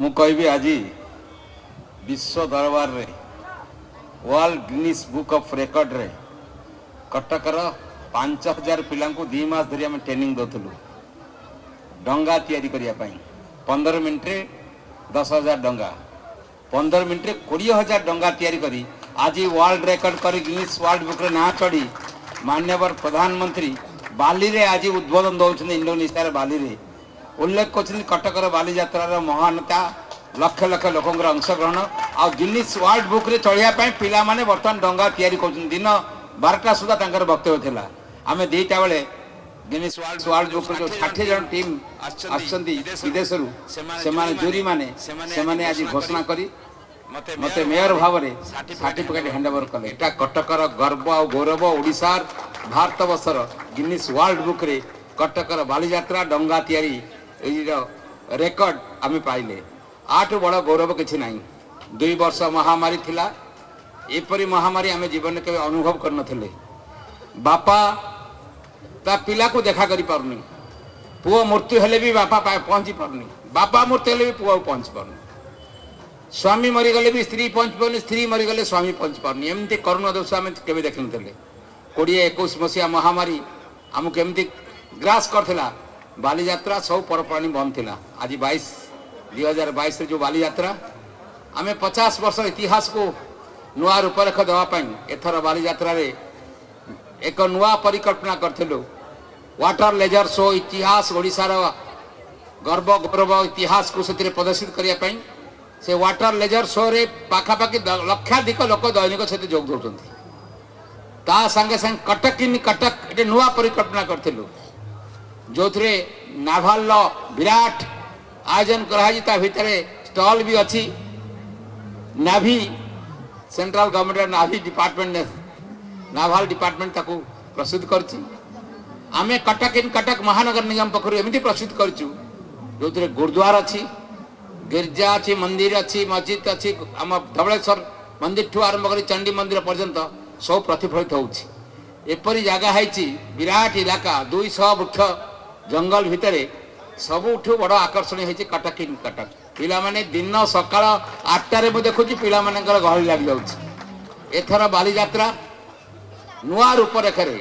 ମୁଁ କହିବି ଆଜି ବିଶ୍ୱ ଦରବାରରେ ୱାର୍ଲଡ ଗିନିସ୍ ବୁକ୍ ଅଫ୍ ରେକର୍ଡରେ କଟକର ପାଞ୍ଚ ହଜାର ପିଲାଙ୍କୁ ଦୁଇ ମାସ ଧରି ଆମେ ଟ୍ରେନିଂ ଦେଉଥିଲୁ ଡଙ୍ଗା ତିଆରି କରିବା ପାଇଁ ପନ୍ଦର ମିନିଟ୍ରେ ଦଶ ହଜାର ଡଙ୍ଗା ପନ୍ଦର ମିନିଟ୍ରେ କୋଡ଼ିଏ ହଜାର ଡଙ୍ଗା ତିଆରି କରି ଆଜି ୱାର୍ଲଡ ରେକର୍ଡ କରି ଗିନିସ୍ ୱାର୍ଲଡ ବୁକ୍ରେ ନାଁ ଚଢ଼ି ମାନ୍ୟବର ପ୍ରଧାନମନ୍ତ୍ରୀ ବାଲିରେ ଆଜି ଉଦ୍ବୋଧନ ଦେଉଛନ୍ତି ଇଣ୍ଡୋନେସିଆର ବାଲିରେ ଉଲ୍ଲେଖ କରୁଛନ୍ତି କଟକର ବାଲିଯାତ୍ରାର ମହାନତା ଲକ୍ଷ ଲକ୍ଷ ଲୋକଙ୍କର ଅଂଶଗ୍ରହଣ ଆଉ ଗିନିସ୍ ୱାର୍ଲଡ ବୁକ୍ରେ ଚଳିବା ପାଇଁ ପିଲାମାନେ ବର୍ତ୍ତମାନ ଡଙ୍ଗା ତିଆରି କରୁଛନ୍ତି ଦିନ ବାରଟା ସୁଦ୍ଧା ତାଙ୍କର ବକ୍ତବ୍ୟ ଥିଲା ଆମେ ଦୁଇଟା ବେଳେ ଗିନିସ୍ ୱାର୍ଲଡ ୱାର୍ଲଡ ବୁକ୍ରେ ଯେଉଁ ଷାଠିଏ ଜଣ ଟିମ୍ ଆସିଛନ୍ତି ବିଦେଶରୁ ସେମାନେ ଜୁରିମାନେ ସେମାନେ ଆଜି ଘୋଷଣା କରି ଏଇଟା କଟକର ଗର୍ବ ଆଉ ଗୌରବ ଓଡ଼ିଶାର ଭାରତ ୱାର୍ଲଡ ବୁକ୍ରେ କଟକର ବାଲିଯାତ୍ରା ଡଙ୍ଗା ତିଆରି ଏଇର ରେକର୍ଡ ଆମେ ପାଇଲେ ଆଠୁ ବଡ଼ ଗୌରବ କିଛି ନାହିଁ ଦୁଇ ବର୍ଷ ମହାମାରୀ ଥିଲା ଏପରି ମହାମାରୀ ଆମେ ଜୀବନରେ କେବେ ଅନୁଭବ କରିନଥିଲେ ବାପା ତା ପିଲାକୁ ଦେଖା କରିପାରୁନି ପୁଅ ମୃତ୍ୟୁ ହେଲେ ବି ବାପା ପହଞ୍ଚି ପାରୁନି ବାପା ମୃତ୍ୟୁ ହେଲେ ବି ପୁଅ ପହଞ୍ଚି ପାରୁନି ସ୍ୱାମୀ ମରିଗଲେ ବି ସ୍ତ୍ରୀ ପହଞ୍ଚି ପାରୁନି ସ୍ତ୍ରୀ ମରିଗଲେ ସ୍ୱାମୀ ପହଞ୍ଚି ପାରୁନି ଏମିତି କରୁଣ ଦୋଷ ଆମେ କେବେ ଦେଖିନଥିଲେ କୋଡ଼ିଏ ଏକୋଇଶ ମସିହା ମହାମାରୀ ଆମକୁ ଏମିତି ଗ୍ରାସ କରିଥିଲା ବାଲିଯାତ୍ରା ସବୁ ପର୍ବପର୍ବାଣୀ ବନ୍ଦ ଥିଲା ଆଜି ବାଇଶ ଦୁଇ ହଜାର ବାଇଶରେ ଯେଉଁ ବାଲିଯାତ୍ରା ଆମେ ପଚାଶ ବର୍ଷ ଇତିହାସକୁ ନୂଆ ରୂପରେଖ ଦେବା ପାଇଁ ଏଥର ବାଲିଯାତ୍ରାରେ ଏକ ନୂଆ ପରିକଳ୍ପନା କରିଥିଲୁ ୱାଟର ଲେଜର ଶୋ ଇତିହାସ ଓଡ଼ିଶାର ଗର୍ବ ଗୌରବ ଇତିହାସକୁ ସେଥିରେ ପ୍ରଦର୍ଶିତ କରିବା ପାଇଁ ସେ ୱାଟର ଲେଜର ଶୋରେ ପାଖାପାଖି ଲକ୍ଷାଧିକ ଲୋକ ଦୈନିକ ସେଥିରେ ଯୋଗ ଦେଉଛନ୍ତି ତା ସାଙ୍ଗେ ସାଙ୍ଗେ କଟକ ଇନ୍ କଟକ ଏଠି ନୂଆ ପରିକଳ୍ପନା କରିଥିଲୁ ଯେଉଁଥିରେ ନାଭାଲର ବିରାଟ ଆୟୋଜନ କରାହେଇଛି ତା ଭିତରେ ଷ୍ଟଲ୍ ବି ଅଛି ନାଭି ସେଣ୍ଟ୍ରାଲ ଗଭର୍ଣ୍ଣମେଣ୍ଟର ନାଭି ଡିପାର୍ଟମେଣ୍ଟ ନାଭାଲ ଡିପାର୍ଟମେଣ୍ଟ ତାକୁ ପ୍ରସ୍ତୁତ କରିଛି ଆମେ କଟକ ଇନ୍ କଟକ ମହାନଗର ନିଗମ ପକ୍ଷରୁ ଏମିତି ପ୍ରସ୍ତୁତ କରିଛୁ ଯେଉଁଥିରେ ଗୁରୁଦ୍ୱାର ଅଛି ଗିର୍ଜା ଅଛି ମନ୍ଦିର ଅଛି ମସଜିଦ ଅଛି ଆମ ଧବଳେଶ୍ୱର ମନ୍ଦିରଠୁ ଆରମ୍ଭ କରି ଚଣ୍ଡୀ ମନ୍ଦିର ପର୍ଯ୍ୟନ୍ତ ସବୁ ପ୍ରତିଫଳିତ ହେଉଛି ଏପରି ଜାଗା ହେଇଛି ବିରାଟ ଇଲାକା ଦୁଇଶହ ବୃକ୍ଷ জঙ্গল ভিতরে ସବୁଠୁ ବଡ଼ ଆକର୍ଷଣୀୟ ହେଉଛି କଟକ ଇନ୍ କଟକ ପିଲାମାନେ ଦିନ ସକାଳ ଆଠଟାରେ ମୁଁ ଦେଖୁଛି ପିଲାମାନଙ୍କର ଗହଳି ଲାଗିଯାଉଛି ଏଥର ବାଲିଯାତ୍ରା ନୂଆ ରୂପରେଖରେ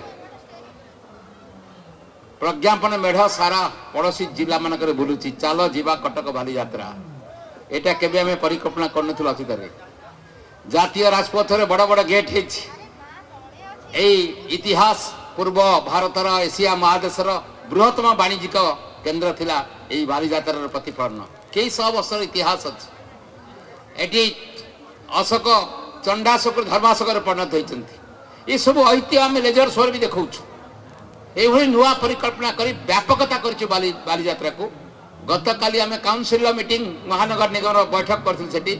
ପ୍ରଜ୍ଞାପନ ମେଢ଼ ସାରା ପଡ଼ୋଶୀ ଜିଲ୍ଲାମାନଙ୍କରେ ବୁଲୁଛି ଚାଲ ଯିବା କଟକ ବାଲିଯାତ୍ରା ଏଇଟା କେବେ ଆମେ ପରିକଳ୍ପନା କରିନଥିଲୁ ଅତୀତରେ ଜାତୀୟ ରାଜପଥରେ ବଡ଼ ବଡ଼ ଗେଟ୍ ହେଇଛି ଏଇ ଇତିହାସ ପୂର୍ବ ଭାରତର ଏସିଆ ମହାଦେଶର ବୃହତ୍ତମ ବାଣିଜ୍ୟିକ କେନ୍ଦ୍ର ଥିଲା ଏହି ବାଲିଯାତ୍ରାର ପ୍ରତିଫଳନ କେଇ ଶହ ବର୍ଷର ଇତିହାସ ଅଛି ଏଠି ଅଶୋକ ଚଣ୍ଡାଶୋକରୁ ଧର୍ମାଶୋକରେ ପରିଣତ ହୋଇଛନ୍ତି ଏସବୁ ଐତିହ୍ୟ ଆମେ ଲେଜର ସୋରେ ବି ଦେଖାଉଛୁ ଏଭଳି ନୂଆ ପରିକଳ୍ପନା କରି ବ୍ୟାପକତା କରିଛୁ ବାଲି ବାଲିଯାତ୍ରାକୁ ଗତକାଲି ଆମେ କାଉନସିଲର ମିଟିଂ ମହାନଗର ନିଗମର ବୈଠକ କରିଥିଲୁ ସେଠି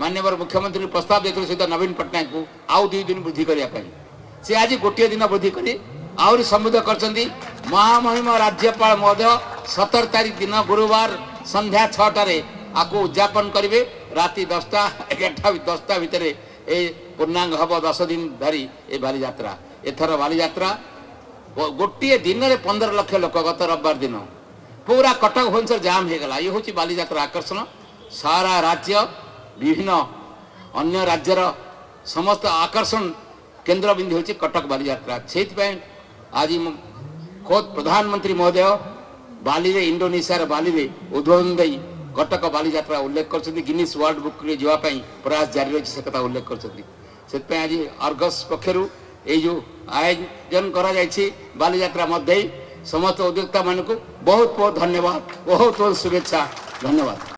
ମାନ୍ୟବର ମୁଖ୍ୟମନ୍ତ୍ରୀ ପ୍ରସ୍ତାବ ଦେଇଥିଲୁ ସହିତ ନବୀନ ପଟ୍ଟନାୟକଙ୍କୁ ଆଉ ଦୁଇ ଦିନ ବୃଦ୍ଧି କରିବା ପାଇଁ ସେ ଆଜି ଗୋଟିଏ ଦିନ ବୃଦ୍ଧି କରି ଆହୁରି ସମୃଦ୍ଧ କରିଛନ୍ତି ମହାମହିମ ରାଜ୍ୟପାଳ ମହୋଦୟ ସତର ତାରିଖ ଦିନ ଗୁରୁବାର ସନ୍ଧ୍ୟା ଛଅଟାରେ ଆକୁ ଉଦ୍ଯାପନ କରିବେ ରାତି ଦଶଟା ଏଗାରଟା ଦଶଟା ଭିତରେ ଏ ପୂର୍ଣ୍ଣାଙ୍ଗ ହେବ ଦଶ ଦିନ ଧରି ଏ ବାଲିଯାତ୍ରା ଏଥର ବାଲିଯାତ୍ରା ଗୋଟିଏ ଦିନରେ ପନ୍ଦର ଲକ୍ଷ ଲୋକ ଗତ ରବିବାର ଦିନ ପୁରା କଟକ ଭୁବନେଶ୍ୱର ଜାମ୍ ହୋଇଗଲା ଇଏ ହେଉଛି ବାଲିଯାତ୍ରା ଆକର୍ଷଣ ସାରା ରାଜ୍ୟ ବିଭିନ୍ନ ଅନ୍ୟ ରାଜ୍ୟର ସମସ୍ତ ଆକର୍ଷଣ କେନ୍ଦ୍ରବିନ୍ଦୁ ହେଉଛି କଟକ ବାଲିଯାତ୍ରା ସେଇଥିପାଇଁ ಆದಿ ಖೋದ್ ಪ್ರಧಾನಮಂತ್ರಿ ಮಹೋದಯ ବାଲିରେ ଇଣ୍ଡୋନେସିଆର ବାଲିରେ ଉଦ୍ବୋଧନ ଦେଇ କଟକ ବାଲିଯାତ୍ରା ଉଲ୍ଲେଖ କରିଛନ୍ତି ଗିନିସ୍ ୱାର୍ଲଡ ବୁକ୍ରେ ଯିବା ପାଇଁ ପ୍ରୟାସ ଜାରି ରହିଛି ସେ କଥା ଉଲ୍ଲେଖ କରିଛନ୍ତି ସେଥିପାଇଁ ଆଜି ଅର୍ଗସ୍ ପକ୍ଷରୁ ଏଇ ଯେଉଁ ଆୟୋଜନ କରାଯାଇଛି ବାଲିଯାତ୍ରା ମଧ୍ୟ ସମସ୍ତ ଉଦ୍ୟୋକ୍ତାମାନଙ୍କୁ ବହୁତ ବହୁତ ଧନ୍ୟବାଦ ବହୁତ ବହୁତ ଶୁଭେଚ୍ଛା ଧନ୍ୟବାଦ